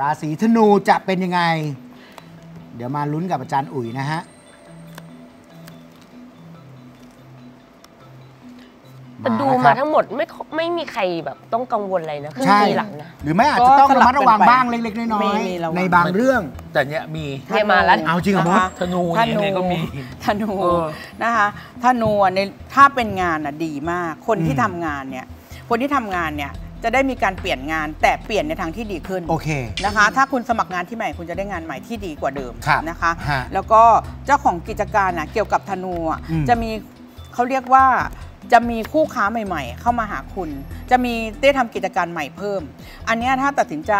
ราศีธนูจะเป็นยังไง เดี๋ยวมาลุ้นกับอาจารย์อุ๋ยนะฮะ แต่ดูแล้วคมารับทั้งหมดไม่ค่อยไม่มีใครแบบต้องกังวลอะไรนะครึ่งใช่ ปีหลังนะ หรือไม่อาจจะต้องก็สระลับมัดระวังกันไปบ้างเล็กๆน้อมียมีระวัง ๆในบางเรื่อง แต่เนี้ยมี เนี่ยมาแล้ว เอาจริงเหรอนะคะธนูธเนี่ยยังไงก็มีธนูเออ นะคะธนูอะในถ้าเป็นงานอะดีมาก คนที่อืมทำงานเนี่ย คนที่ทำงานเนี่ย จะได้มีการเปลี่ยนงานแต่เปลี่ยนในทางที่ดีขึ้นโอเคนะคะ ถ้าคุณสมัครงานที่ใหม่คุณจะได้งานใหม่ที่ดีกว่าเดิมครับนะคะฮะแล้วก็เจ้าของกิจการอะเกี่ยวกับธนูอะอืมจะมีเขาเรียกว่าจะมีคู่ค้าใหม่ ๆ เข้ามาหาคุณ จะมีได้ทำกิจการใหม่เพิ่ม อันเนี้ยถ้าตัดสินใจ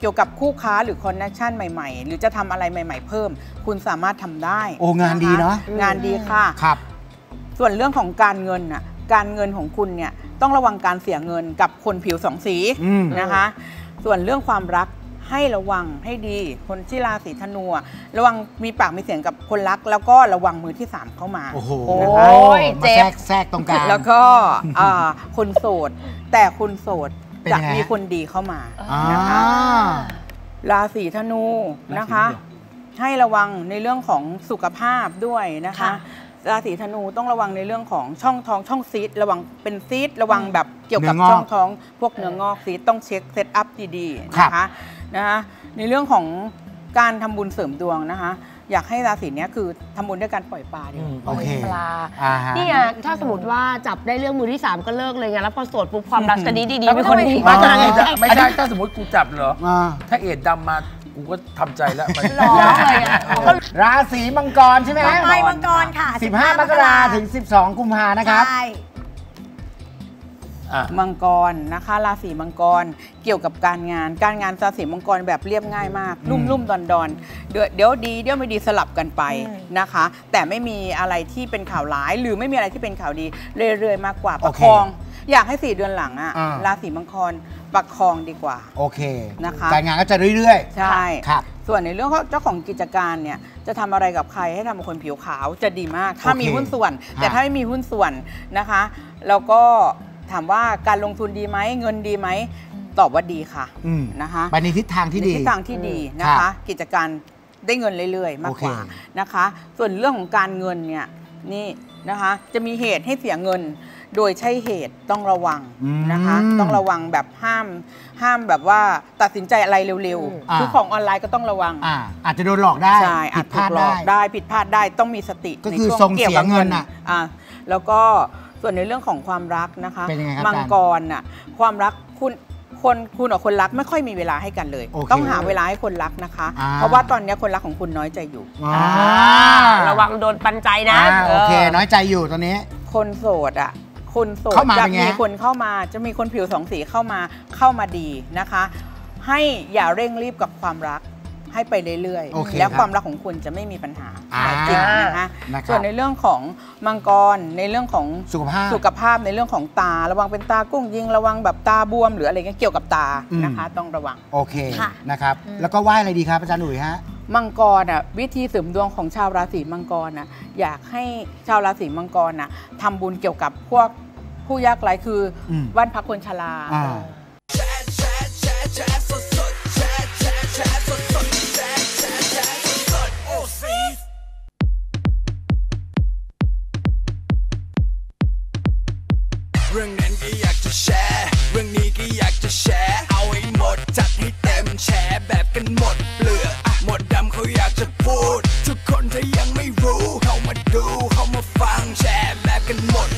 เกี่ยวกับคู่ค้าหรือคอนเนคชันใหม่ๆ หรือจะทำอะไรใหม่ ๆ เพิ่ม คุณสามารถทำได้ โอ้งานดีเนอะคงานดีค่ะครับ ส่วนเรื่องของการเงินน่ะการเงินของคุณเนี่ย ต้องระวังการเสียเงินกับคนผิวสองสีอืมนะคะ ส่วนเรื่องความรักให้ระวังให้ดี คนที่ราศีธนูอะระวังมีปากมีเสียงกับคนรัก แล้วก็ระวังมือที่สามเข้ามาโอ้โหนะคะโอ้ยมาเจ็บแทรกแทรกตรงกลางแล้วก็อ่าคนโสด แต่คนโสดเป็นจะยังไงฮะมีคนดีเข้ามาอ่านะคะราศีธนูนะคะ ให้ระวังในเรื่องของสุขภาพด้วยนะคะค่ะ ราศีธนูต้องระวังในเรื่องของช่องท้องช่องซีสต์ระวังเป็นซีสต์ระวังแบบเกี่ยวกับเนื้องอก ช่องท้อง พวกเนื้องอกซีสต์ต้องเช็ค check up ดีๆนะคะนะคะในเรื่องของการทำบุญเสริมดวงนะคะ อยากให้ราศีเนี้ยคือทำบุญด้วยการปล่อยปลาดีกว่า โอเค ปลาอ่าฮะ นี่ไงถ้าสมมติว่าจับได้เรื่องมือที่สามก็เลิกเลยไงแล้วพอโสดปุ๊บความรักจะดีดีๆเป็นคนดี ไม่มากใช่ไงไม่ใช่ถ้าสมมติกูจับเหรอ อ่า ถ้าเอ็ดดำมา กูก็ทำใจแล้วมันร้องเลยอะ ราศีมังกรใช่ไหมต่อไปมังกรค่ะ15 มกราถึง 12 กุมภานะครับ ใช่ อะ มังกรนะคะ ราศีมังกรเกี่ยวกับการงาน การงานราศีมังกรแบบเรียบง่ายมาก อืมรุ่มๆดอนดอนๆเดี๋ยวเดี๋ยวดีเดี๋ยวไม่ดีสลับกันไปนะคะ แต่ไม่มีอะไรที่เป็นข่าวร้าย หรือไม่มีอะไรที่เป็นข่าวดีเรื่อยๆมากกว่าประคอง อยากให้สี่เดือนหลังอะอ่า ราศีมังกร ประคองดีกว่า โอเคนะคะการงานก็จะเรื่อยใช่ครับส่วนในเรื่องของเจ้าของกิจการเนี่ยจะทำอะไรกับใครให้ทำเป็นคนผิวขาวจะดีมาก ถ้าโอเคมีหุ้นส่วน แต่ฮะถ้าไม่มีหุ้นส่วนนะคะแล้วก็ถามว่าการลงทุนดีไหมเงินดีไหมตอบว่าดีค่ะๆอืมนะคะไปในทิศทางที่ดีในทิศทางที่ดีอืมนะครัคะบกิจการได้เงินเรื่อยๆ มากกว่าโอเคนะคะ ส่วนเรื่องของการเงินเนี่ยนี่นะคะ จะมีเหตุให้เสียเงิน โดยใช่เหตุต้องระวังนะคะอืมต้องระวังแบบห้าม ห้ามแบบว่าตัดสินใจอะไรเร็วอืมๆคือของออนไลน์ก็ต้องระวังอ่าอาจจะโดนหลอกได้ใช่ผิอาดจพถูลากดหลได้อกได้ผิดพลาดได้ต้องมีสติก็คือในช่วทรงกี่ยวเสียกับเงินน่ะอะแล้วก็ส่วนในเรื่องของความรักนะคะเป็นยังไงครับมังกรน่ะความรักคุณคนคุณกับคนรักไม่ค่อยมีเวลาให้กันเลยโอเคต้องหาเวลาให้คนรักนะคะอ่าเพราะว่าตอนนี้คนรักของคุณน้อยใจอยู่อ่าระวังโดนปันใจนะอ่าโอเค น้อยใจอยู่ตอนนี้ คนโสดอะ คนโสดเข้ามาจะเป็นไงมีคนเข้ามา จะมีคนผิวสองสีเข้ามาเข้ามาดีนะคะ ให้อย่าเร่งรีบกับความรักให้ไปเรื่อยโอเคๆแล้วครับความรักของคุณจะไม่มีปัญหาอ่า จริงนะคะนะครับส่วนในเรื่องของมังกรในเรื่องของ สุขภาพ สุขภาพในเรื่องของตาระวังเป็นตากุ้งยิงระวังแบบตาบวม หรืออะไรเงี้ยเกี่ยวกับตาอืม นะคะ ต้องระวัง โอเคค่ะนะครับแล้วก็ไหว้อะไรดีครับอาจารย์หนุ่ยฮะ มังกรอะวิธีเสริมดวงของชาวราศีมังกรน่ะอยากให้ชาวราศีมังกรน่ะทำบุญเกี่ยวกับพวกผู้ยากไร้คืออมบ้านพักคนชราอ่า เรื่องนั้นก็อยากจะแชร์ เรื่องนี้ก็อยากจะแชร์เอา fucking money.